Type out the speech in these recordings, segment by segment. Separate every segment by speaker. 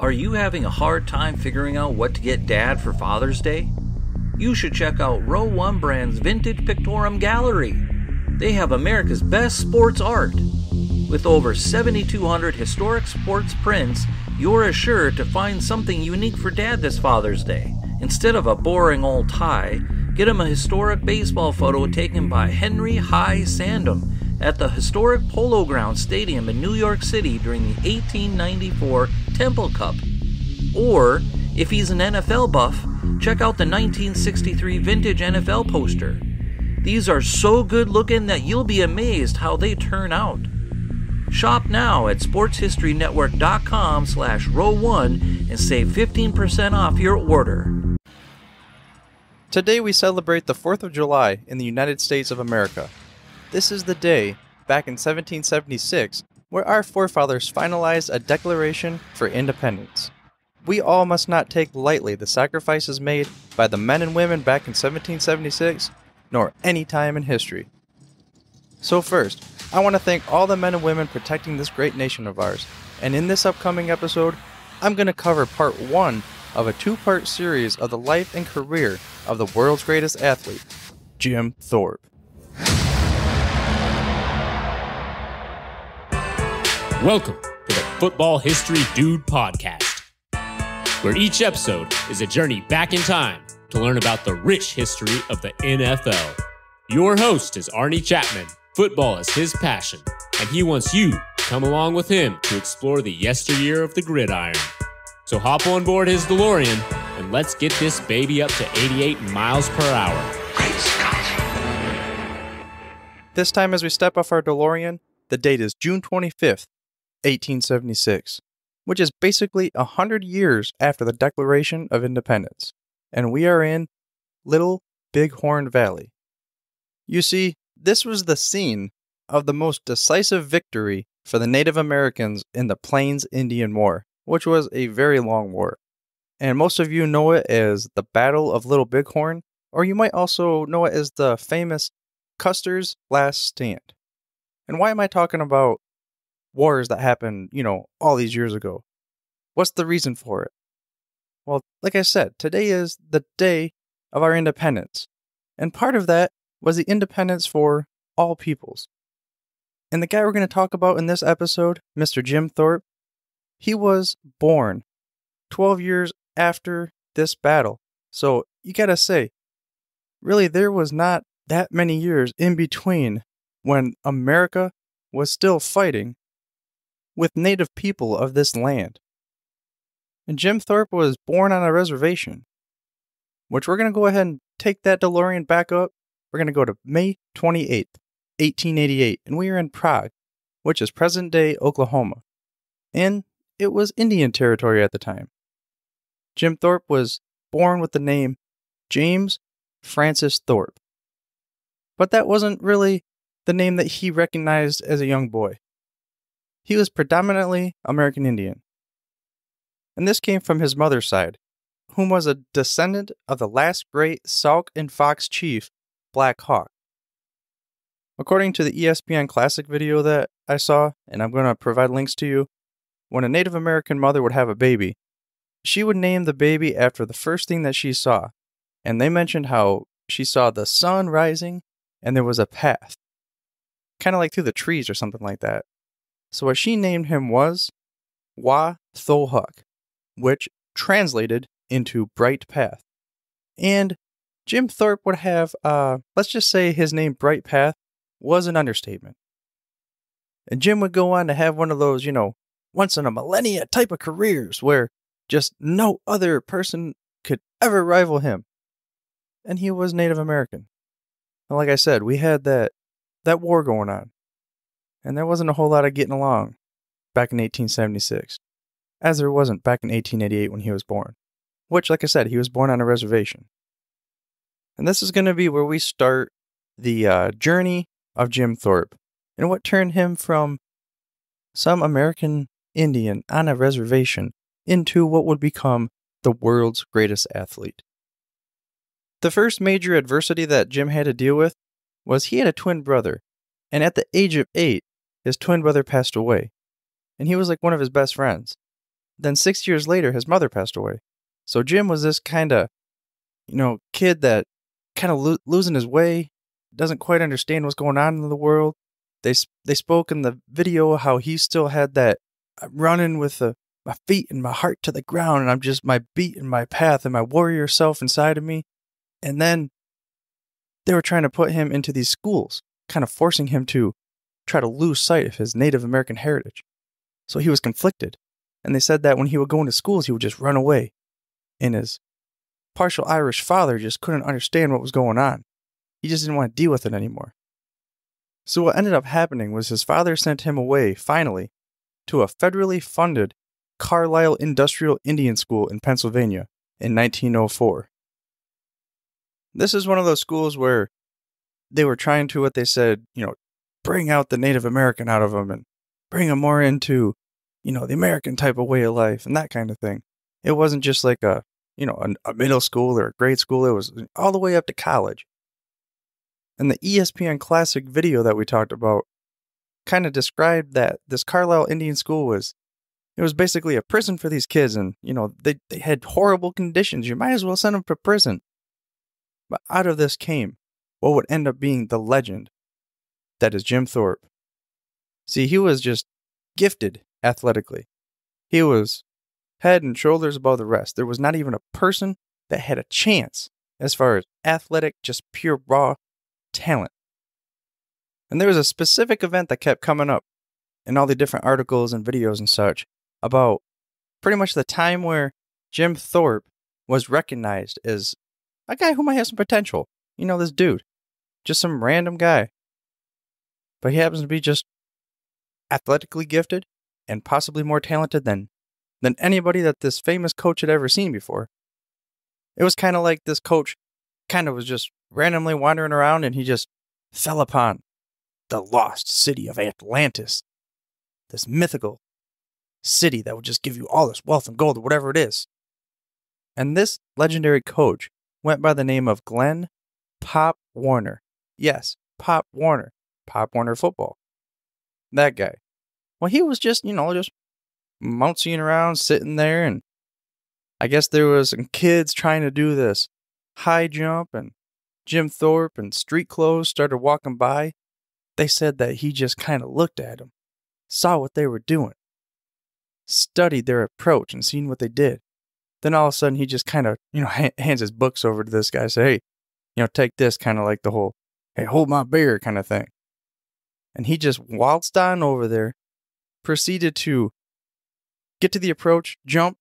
Speaker 1: Are you having a hard time figuring out what to get dad for Father's Day? You should check out Row 1 Brand's Vintage Pictorum Gallery. They have America's best sports art. With over 7,200 historic sports prints, you're assured to find something unique for dad this Father's Day. Instead of a boring old tie, get him a historic baseball photo taken by Henry High Sandom at the historic Polo Grounds Stadium in New York City during the 1894 Temple Cup. Or, if he's an NFL buff, check out the 1963 vintage NFL poster. These are so good looking that you'll be amazed how they turn out. Shop now at sportshistorynetwork.com slash row one and save 15% off your order.
Speaker 2: Today we celebrate the 4th of July in the United States of America. This is the day, back in 1776, where our forefathers finalized a declaration for independence. We all must not take lightly the sacrifices made by the men and women back in 1776, nor any time in history. So, first, I want to thank all the men and women protecting this great nation of ours, and in this upcoming episode, I'm going to cover part one of a two part series of the life and career of the world's greatest athlete, Jim Thorpe.
Speaker 3: Welcome to the Football History Dude podcast, where each episode is a journey back in time to learn about the rich history of the NFL. Your host is Arnie Chapman. Football is his passion, and he wants you to come along with him to explore the yesteryear of the gridiron. So hop on board his DeLorean and let's get this baby up to 88 miles per hour.
Speaker 2: This time, as we step off our DeLorean, the date is June 25th, 1876, which is basically a hundred years after the Declaration of Independence, and we are in Little Bighorn Valley. You see, this was the scene of the most decisive victory for the Native Americans in the Plains Indian War, which was a very long war. And most of you know it as the Battle of Little Bighorn, or you might also know it as the famous Custer's Last Stand. And why am I talking about wars that happened, you know, all these years ago. What's the reason for it? Well, like I said, today is the day of our independence. And part of that was the independence for all peoples. And the guy we're going to talk about in this episode, Mr. Jim Thorpe, he was born 12 years after this battle. So you got to say, really, there was not that many years in between when America was still fighting with native people of this land. And Jim Thorpe was born on a reservation, which we're going to go ahead and take that DeLorean back up. We're going to go to May 28th, 1888, and we are in Prague, which is present day Oklahoma. And it was Indian territory at the time. Jim Thorpe was born with the name James Francis Thorpe. But that wasn't really the name that he recognized as a young boy. He was predominantly American Indian. And this came from his mother's side, whom was a descendant of the last great Sauk and Fox chief, Black Hawk. According to the ESPN Classic video that I saw, and I'm going to provide links to you, when a Native American mother would have a baby, she would name the baby after the first thing that she saw. And they mentioned how she saw the sun rising and there was a path, kind of like through the trees or something like that. So what she named him was Wa Thohuk, which translated into bright path. And Jim Thorpe would have, uh, let's just say his name Bright Path was an understatement. And Jim would go on to have one of those, you know, once in a millennia type of careers where just no other person could ever rival him. And he was Native American. And like I said, we had that that war going on and there wasn't a whole lot of getting along back in 1876, as there wasn't back in 1888 when he was born, which, like I said, he was born on a reservation. And this is going to be where we start the uh, journey of Jim Thorpe and what turned him from some American Indian on a reservation into what would become the world's greatest athlete. The first major adversity that Jim had to deal with was he had a twin brother, and at the age of eight, his twin brother passed away, and he was like one of his best friends. then six years later, his mother passed away. So Jim was this kind of, you know, kid that kind of lo- losing his way, doesn't quite understand what's going on in the world. They they spoke in the video how he still had that I'm running with the, my feet and my heart to the ground, and I'm just my beat and my path and my warrior self inside of me. And then they were trying to put him into these schools, kind of forcing him to try to lose sight of his Native American heritage. So he was conflicted. And they said that when he would go into schools, he would just run away. And his partial Irish father just couldn't understand what was going on. He just didn't want to deal with it anymore. So what ended up happening was his father sent him away, finally, to a federally funded Carlisle Industrial Indian School in Pennsylvania in 1904. This is one of those schools where they were trying to, what they said, you know, bring out the Native American out of them and bring them more into, you know, the American type of way of life and that kind of thing. It wasn't just like a, you know, a, a middle school or a grade school. It was all the way up to college. And the ESPN Classic video that we talked about kind of described that this Carlisle Indian School was it was basically a prison for these kids and you know they, they had horrible conditions you might as well send them to prison but out of this came what would end up being the legend that is jim thorpe see he was just gifted athletically he was head and shoulders above the rest there was not even a person that had a chance as far as athletic just pure raw talent and there was a specific event that kept coming up in all the different articles and videos and such about pretty much the time where Jim Thorpe was recognized as a guy who might have some potential. You know, this dude, just some random guy. But he happens to be just athletically gifted and possibly more talented than than anybody that this famous coach had ever seen before. It was kind of like this coach kind of was just randomly wandering around and he just fell upon the lost city of Atlantis. This mythical city that would just give you all this wealth and gold or whatever it is. And this legendary coach went by the name of Glenn Pop Warner. Yes, Pop Warner. Pop Warner football. That guy. Well, he was just, you know, just mouncing around, sitting there, and I guess there was some kids trying to do this high jump, and Jim Thorpe and street clothes started walking by. They said that he just kind of looked at them, saw what they were doing, studied their approach, and seen what they did. Then all of a sudden, he just kind of, you know, hands his books over to this guy, say, "Hey, you know, take this," kind of like the whole, "Hey, hold my beer," kind of thing. And he just waltzed on over there, proceeded to get to the approach, jump,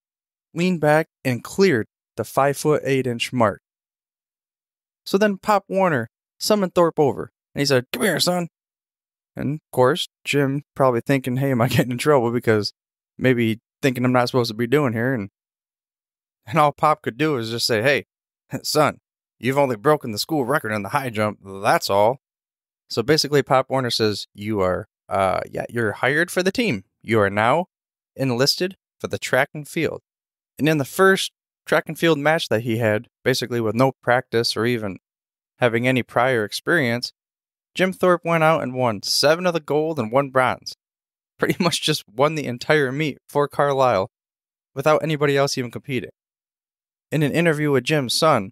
Speaker 2: lean back, and cleared the five foot eight inch mark. So then Pop Warner summoned Thorpe over, and he said, "Come here, son." And of course, Jim probably thinking, "Hey, am I getting in trouble?" Because maybe thinking I'm not supposed to be doing here, and and all Pop could do is just say, "Hey, son, you've only broken the school record in the high jump. That's all." So basically, Pop Warner says, "You are, uh, yeah, you're hired for the team. You are now enlisted for the track and field." And in the first track and field match that he had, basically with no practice or even having any prior experience, Jim Thorpe went out and won seven of the gold and one bronze. Pretty much just won the entire meet for Carlisle without anybody else even competing. In an interview with Jim's son,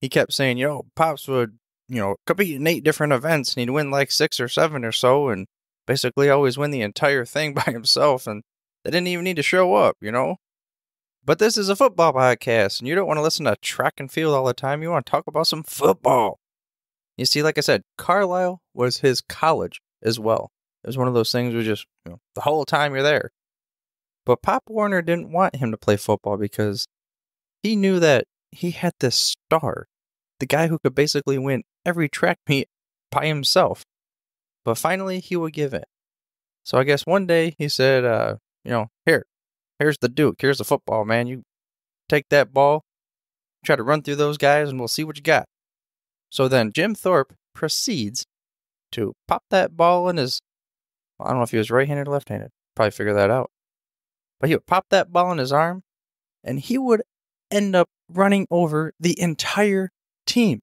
Speaker 2: he kept saying, know, Pops would, you know, compete in eight different events and he'd win like six or seven or so and basically always win the entire thing by himself and they didn't even need to show up, you know? But this is a football podcast and you don't want to listen to track and field all the time. You want to talk about some football. You see, like I said, Carlisle was his college as well. It was one of those things where just, you know, the whole time you're there. But Pop Warner didn't want him to play football because he knew that he had this star, the guy who could basically win every track meet by himself. But finally, he would give in. So I guess one day he said, uh, you know, here, here's the Duke, here's the football, man. You take that ball, try to run through those guys, and we'll see what you got. So then Jim Thorpe proceeds to pop that ball in his. I don't know if he was right handed or left handed. Probably figure that out. But he would pop that ball in his arm, and he would end up running over the entire team.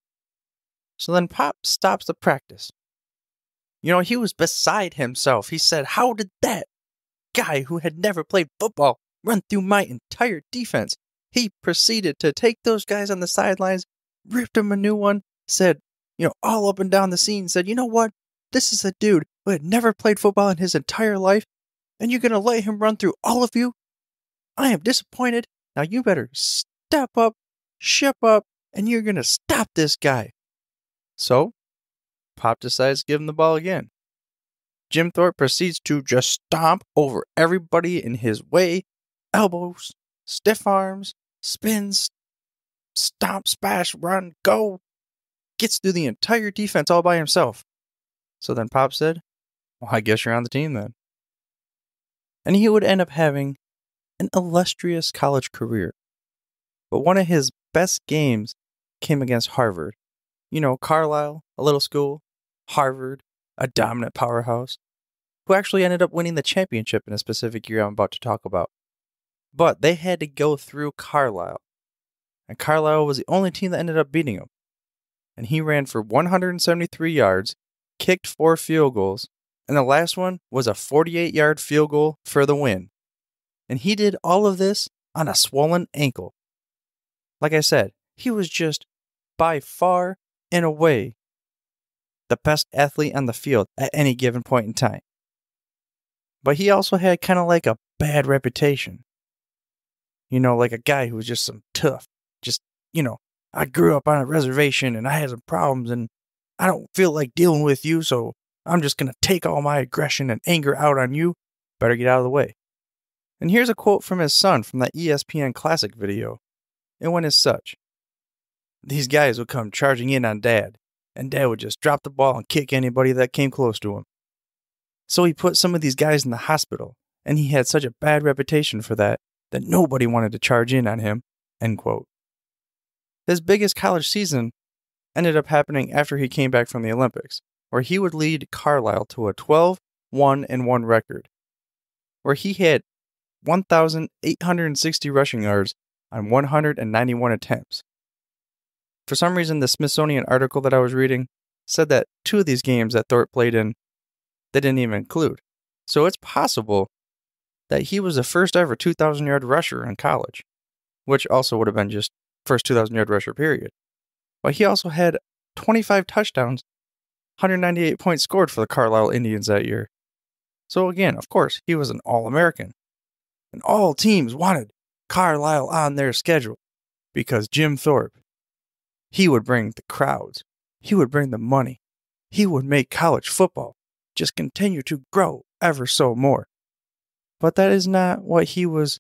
Speaker 2: So then Pop stops the practice. You know, he was beside himself. He said, How did that guy who had never played football run through my entire defense. He proceeded to take those guys on the sidelines, ripped them a new one, said, you know, all up and down the scene, said, you know what? This is a dude who had never played football in his entire life, and you're going to let him run through all of you? I am disappointed. Now you better step up, ship up, and you're going to stop this guy. So, Pop decides to give him the ball again. Jim Thorpe proceeds to just stomp over everybody in his way elbows, stiff arms, spins, stomp, splash, run, go. Gets through the entire defense all by himself. So then Pop said, Well, I guess you're on the team then. And he would end up having an illustrious college career. But one of his best games came against Harvard. You know, Carlisle, a little school, Harvard, a dominant powerhouse, who actually ended up winning the championship in a specific year I'm about to talk about. But they had to go through Carlisle. And Carlisle was the only team that ended up beating him. And he ran for 173 yards, kicked four field goals, and the last one was a 48 yard field goal for the win. And he did all of this on a swollen ankle. Like I said, he was just by far and way, the best athlete on the field at any given point in time. But he also had kind of like a bad reputation. You know, like a guy who was just some tough, just, you know, I grew up on a reservation and I had some problems and I don't feel like dealing with you, so I'm just going to take all my aggression and anger out on you. Better get out of the way. And here's a quote from his son from that ESPN Classic video. It went as such These guys would come charging in on dad, and dad would just drop the ball and kick anybody that came close to him. So he put some of these guys in the hospital, and he had such a bad reputation for that that nobody wanted to charge in on him. End quote. His biggest college season ended up happening after he came back from the Olympics, where he would lead Carlisle to a 12 1 and 1 record, where he had 1,860 rushing yards on 191 attempts. For some reason, the Smithsonian article that I was reading said that two of these games that Thorpe played in, they didn't even include. So it's possible that he was the first ever 2,000 yard rusher in college, which also would have been just first 2,000 yard rusher, period. But he also had 25 touchdowns, 198 points scored for the Carlisle Indians that year. So again, of course, he was an All American. And all teams wanted Carlisle on their schedule because Jim Thorpe, he would bring the crowds, he would bring the money, he would make college football just continue to grow ever so more. But that is not what he was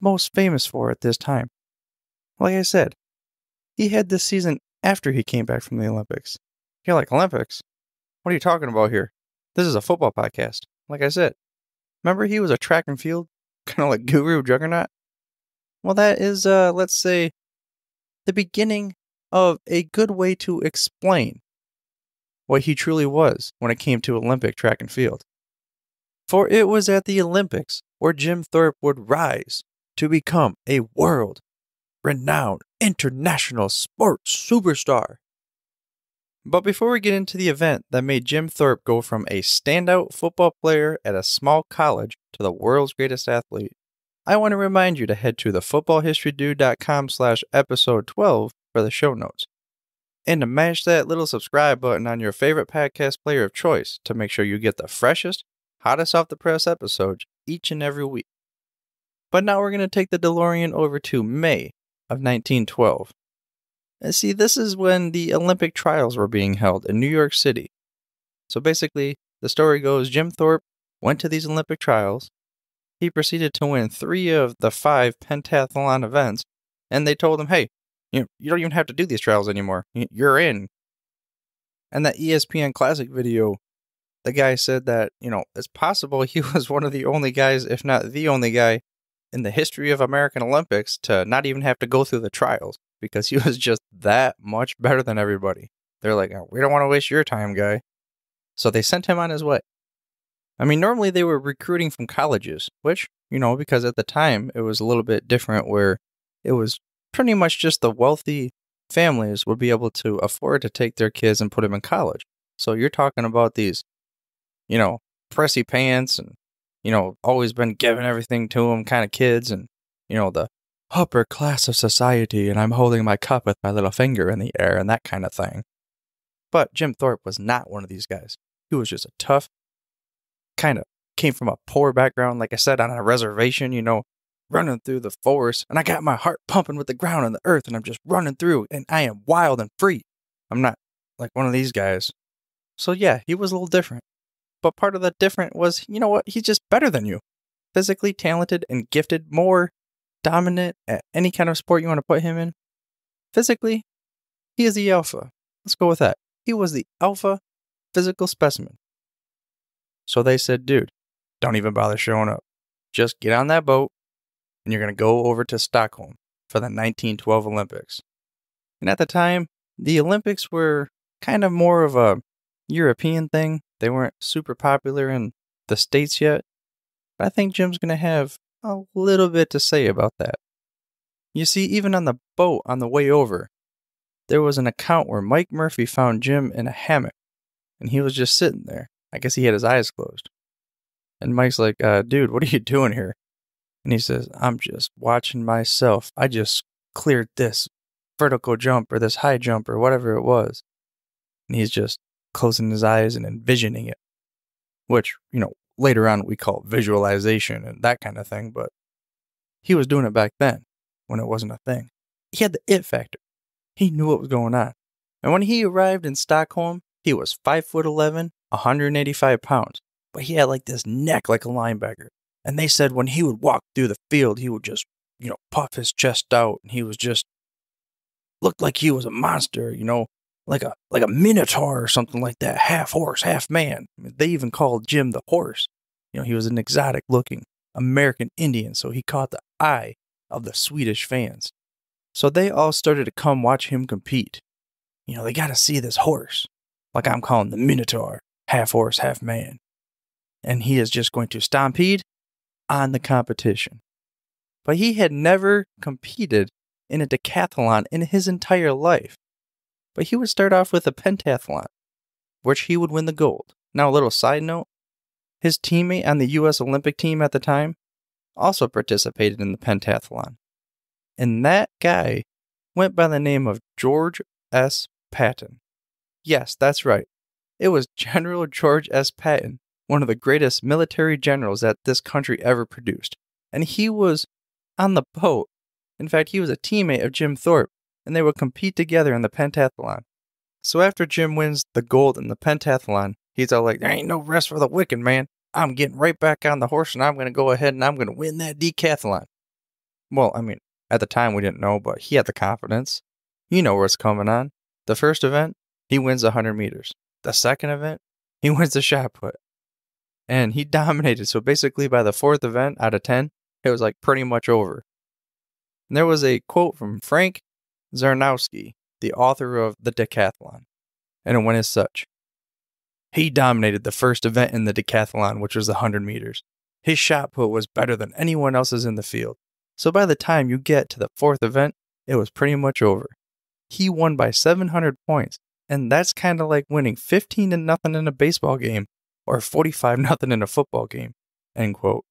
Speaker 2: most famous for at this time. Like I said, he had this season after he came back from the Olympics. You're like, Olympics? What are you talking about here? This is a football podcast. Like I said, remember he was a track and field, kind of like guru juggernaut? Well, that is, uh, let's say, the beginning of a good way to explain what he truly was when it came to Olympic track and field. For it was at the Olympics where Jim Thorpe would rise to become a world renowned international sports superstar. But before we get into the event that made Jim Thorpe go from a standout football player at a small college to the world's greatest athlete, I want to remind you to head to thefootballhistorydude.com slash episode 12 for the show notes. And to mash that little subscribe button on your favorite podcast player of choice to make sure you get the freshest, hottest off the press episodes each and every week. But now we're going to take the DeLorean over to May of 1912. And see, this is when the Olympic trials were being held in New York City. So basically, the story goes Jim Thorpe went to these Olympic trials. He proceeded to win three of the five pentathlon events, and they told him, hey, you, you don't even have to do these trials anymore. You're in. And that ESPN Classic video, the guy said that, you know, it's possible he was one of the only guys, if not the only guy, in the history of American Olympics to not even have to go through the trials because he was just that much better than everybody. They're like, oh, we don't want to waste your time, guy. So they sent him on his way. I mean, normally they were recruiting from colleges, which, you know, because at the time it was a little bit different where it was pretty much just the wealthy families would be able to afford to take their kids and put them in college. So you're talking about these, you know, pressy pants and you know, always been giving everything to them kind of kids and, you know, the upper class of society and I'm holding my cup with my little finger in the air and that kind of thing. But Jim Thorpe was not one of these guys. He was just a tough, kind of came from a poor background, like I said, on a reservation, you know, running through the forest. And I got my heart pumping with the ground and the earth, and I'm just running through, and I am wild and free. I'm not like one of these guys. So yeah, he was a little different. But part of the different was, you know what, he's just better than you. Physically talented and gifted, more dominant at any kind of sport you want to put him in. Physically, he is the alpha. Let's go with that. He was the alpha physical specimen. So they said, dude, don't even bother showing up. Just get on that boat and you're going to go over to Stockholm for the 1912 Olympics. And at the time, the Olympics were kind of more of a European thing. They weren't super popular in the States yet. But I think Jim's going to have a little bit to say about that. You see, even on the boat on the way over, there was an account where Mike Murphy found Jim in a hammock and he was just sitting there. I guess he had his eyes closed. And Mike's like, uh, dude, what are you doing here? And he says, I'm just watching myself. I just cleared this vertical jump or this high jump or whatever it was. And he's just closing his eyes and envisioning it, which, you know, later on we call visualization and that kind of thing. But he was doing it back then when it wasn't a thing. He had the it factor. He knew what was going on. And when he arrived in Stockholm, he was 5 foot 11, 185 pounds, but he had like this neck like a linebacker. And they said when he would walk through the field, he would just, you know, puff his chest out and he was just looked like he was a monster, you know, like a like a minotaur or something like that, half horse, half man. They even called Jim the horse. You know, he was an exotic looking American Indian, so he caught the eye of the Swedish fans. So they all started to come watch him compete. You know, they got to see this horse, like I'm calling the Minotaur, half horse, half man. And he is just going to stampede on the competition. But he had never competed in a decathlon in his entire life. But he would start off with a pentathlon, which he would win the gold. Now, a little side note his teammate on the U.S. Olympic team at the time also participated in the pentathlon. And that guy went by the name of George S. Patton. Yes, that's right. It was General George S. Patton, one of the greatest military generals that this country ever produced. And he was on the boat. In fact, he was a teammate of Jim Thorpe, and they would compete together in the pentathlon. So after Jim wins the gold in the pentathlon, he's all like, There ain't no rest for the wicked, man. I'm getting right back on the horse and I'm going to go ahead and I'm going to win that decathlon. Well, I mean, at the time we didn't know, but he had the confidence. You know what's coming on. The first event, he wins 100 meters. The second event, he wins the shot put. And he dominated. So basically, by the fourth event out of 10, it was like pretty much over. And there was a quote from Frank Zarnowski, the author of The Decathlon. And it went as such He dominated the first event in the decathlon, which was the 100 meters. His shot put was better than anyone else's in the field. So by the time you get to the fourth event, it was pretty much over. He won by 700 points, and that's kind of like winning 15 to nothing in a baseball game or 45 nothing in a football game. End quote.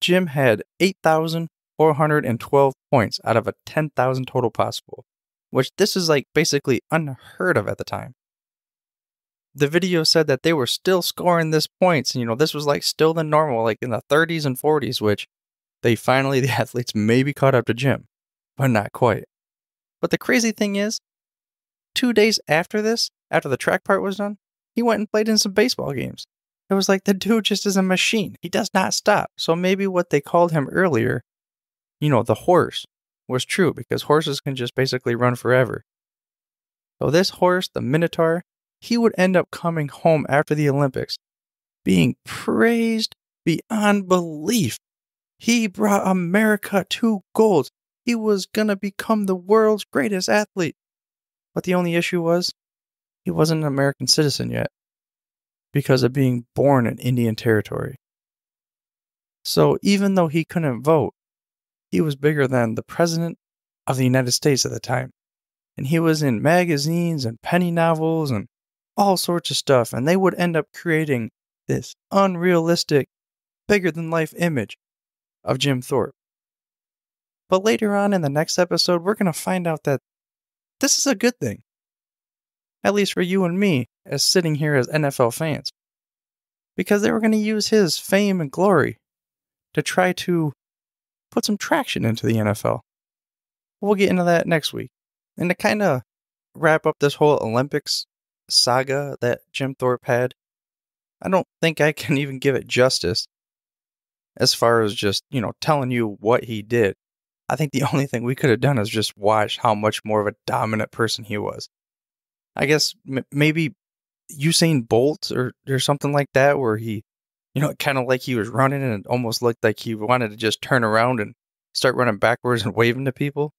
Speaker 2: Jim had 8,412 points out of a 10,000 total possible, which this is like basically unheard of at the time. The video said that they were still scoring this points, and you know, this was like still the normal, like in the 30s and 40s, which they finally, the athletes maybe caught up to Jim, but not quite. But the crazy thing is, two days after this, after the track part was done, he went and played in some baseball games. It was like the dude just is a machine. He does not stop. So maybe what they called him earlier, you know, the horse, was true because horses can just basically run forever. So this horse, the Minotaur, he would end up coming home after the Olympics, being praised beyond belief. He brought America two golds. He was going to become the world's greatest athlete. But the only issue was he wasn't an American citizen yet because of being born in Indian Territory. So even though he couldn't vote, he was bigger than the President of the United States at the time. And he was in magazines and penny novels and all sorts of stuff. And they would end up creating this unrealistic bigger than life image of Jim Thorpe. But later on in the next episode, we're going to find out that this is a good thing. At least for you and me, as sitting here as NFL fans. Because they were going to use his fame and glory to try to put some traction into the NFL. We'll get into that next week. And to kind of wrap up this whole Olympics saga that Jim Thorpe had, I don't think I can even give it justice as far as just, you know, telling you what he did. I think the only thing we could have done is just watch how much more of a dominant person he was. I guess m- maybe Usain Bolt or, or something like that, where he, you know, kind of like he was running and it almost looked like he wanted to just turn around and start running backwards and waving to people.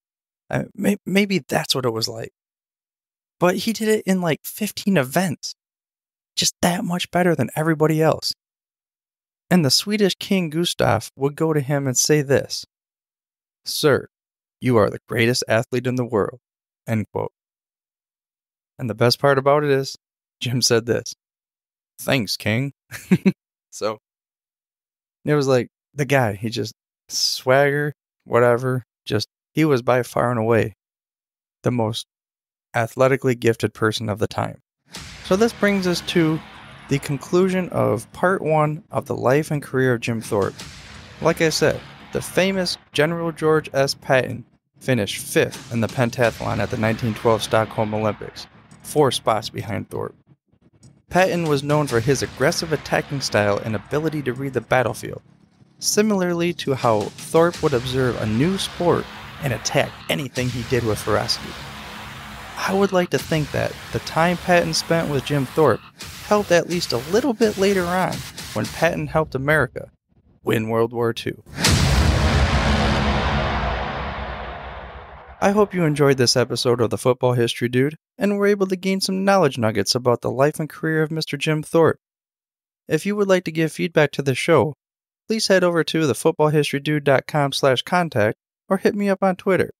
Speaker 2: Uh, may- maybe that's what it was like. But he did it in like 15 events, just that much better than everybody else. And the Swedish king Gustav would go to him and say this Sir, you are the greatest athlete in the world. End quote. And the best part about it is, Jim said this Thanks, King. so it was like the guy, he just swagger, whatever, just he was by far and away the most athletically gifted person of the time. So this brings us to the conclusion of part one of the life and career of Jim Thorpe. Like I said, the famous General George S. Patton finished fifth in the pentathlon at the 1912 Stockholm Olympics, four spots behind Thorpe. Patton was known for his aggressive attacking style and ability to read the battlefield, similarly to how Thorpe would observe a new sport and attack anything he did with ferocity. I would like to think that the time Patton spent with Jim Thorpe helped at least a little bit later on when Patton helped America win World War II. I hope you enjoyed this episode of the Football History Dude and were able to gain some knowledge nuggets about the life and career of Mr. Jim Thorpe. If you would like to give feedback to the show, please head over to thefootballhistorydude.com slash contact or hit me up on Twitter.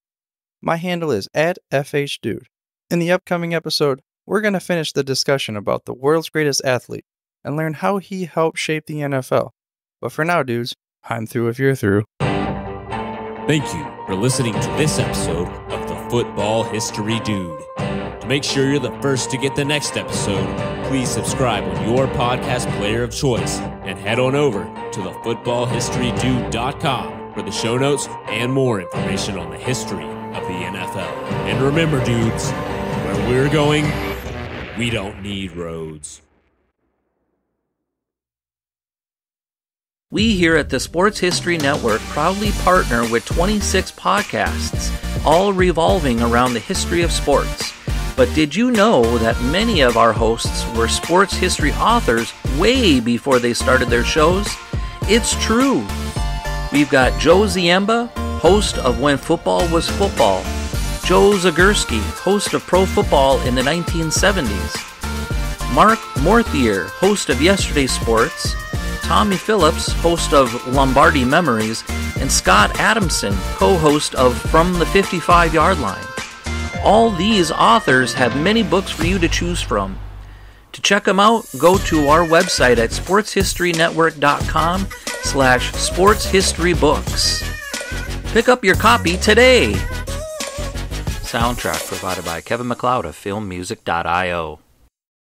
Speaker 2: My handle is at FHDude. In the upcoming episode, we're going to finish the discussion about the world's greatest athlete and learn how he helped shape the NFL. But for now, dudes, I'm through if you're through.
Speaker 3: Thank you for listening to this episode of the Football History Dude. To make sure you're the first to get the next episode, please subscribe on your podcast player of choice and head on over to thefootballhistorydude.com for the show notes and more information on the history of the NFL. And remember, dudes, where we're going, we don't need roads.
Speaker 1: We here at the Sports History Network proudly partner with 26 podcasts, all revolving around the history of sports. But did you know that many of our hosts were sports history authors way before they started their shows? It's true. We've got Joe Ziemba, host of When Football Was Football, Joe Zagorski, host of Pro Football in the 1970s, Mark Morthier, host of Yesterday Sports, Tommy Phillips, host of Lombardi Memories, and Scott Adamson, co host of From the 55 Yard Line. All these authors have many books for you to choose from. To check them out, go to our website at sportshistorynetwork.com slash sportshistorybooks. Pick up your copy today. Soundtrack provided by Kevin MacLeod of filmmusic.io.